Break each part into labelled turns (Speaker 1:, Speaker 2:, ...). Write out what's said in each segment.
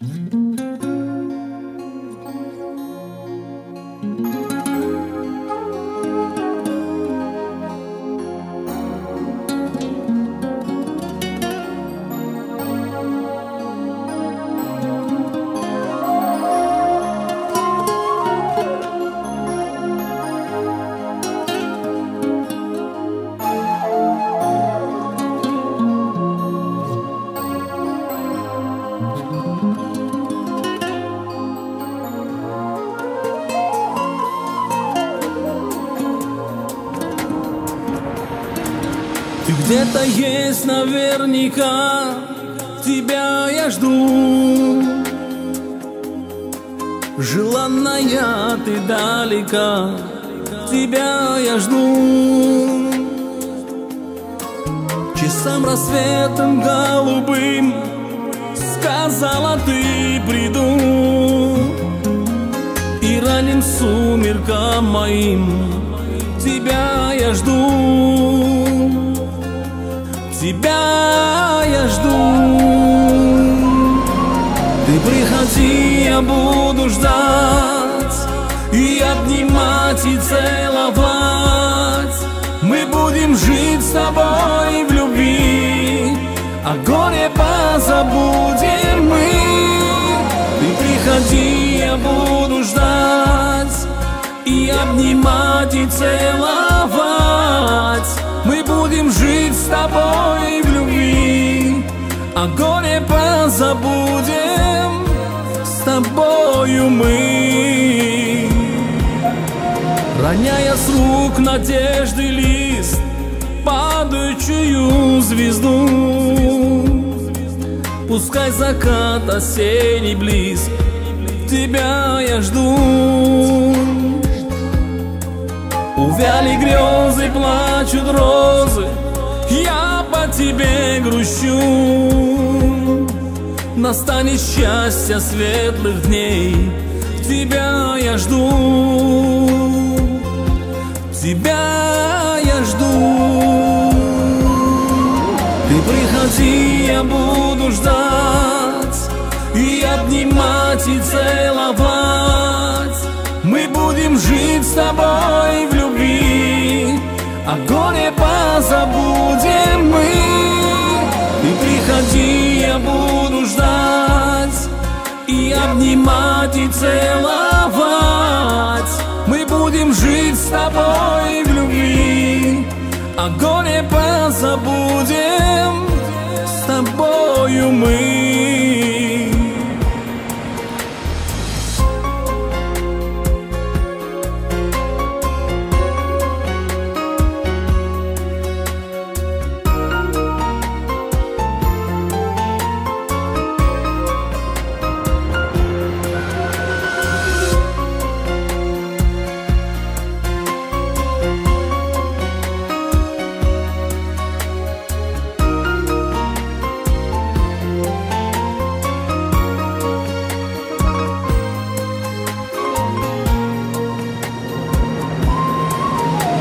Speaker 1: Ты где-то есть наверняка, тебя я жду. Желанная ты далека, тебя я жду. Часам рассветом голубым сказала ты приду. И ранним сумеркам моим тебя я жду. Тебя я жду. Ты приходи, я буду ждать И обнимать, и целовать. Мы будем жить с тобой в любви А горе позабудем мы. Ты приходи, я буду ждать И обнимать, и целовать тобой в любви, а горе позабудем с тобою мы. Роняя с рук надежды лист, падающую звезду, Пускай закат осенний близк, тебя я жду. Увяли грезы, плачут розы тебе грущу. Настанет счастье светлых дней. Тебя я жду. Тебя я жду. Ты приходи, я буду ждать И обнимать, и целовать. Мы будем жить с тобой в любви А горе позабудем обнимать, и целовать. Мы будем жить с тобой в любви А горе позабудем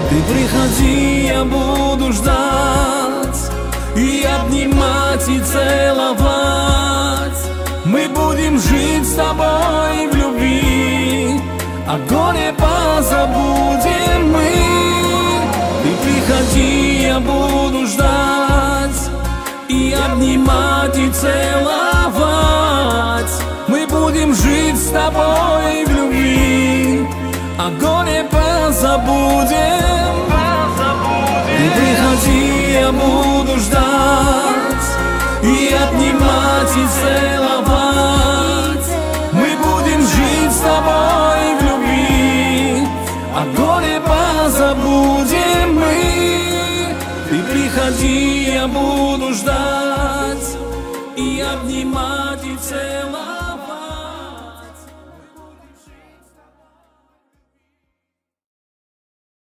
Speaker 1: Ты приходи, я буду ждать И обнимать, и целовать. Мы будем жить с тобой в любви А горе позабудем мы. Ты приходи, я буду ждать И обнимать, и целовать. Мы будем жить с тобой в любви А горе позабудем i obnímati v celá.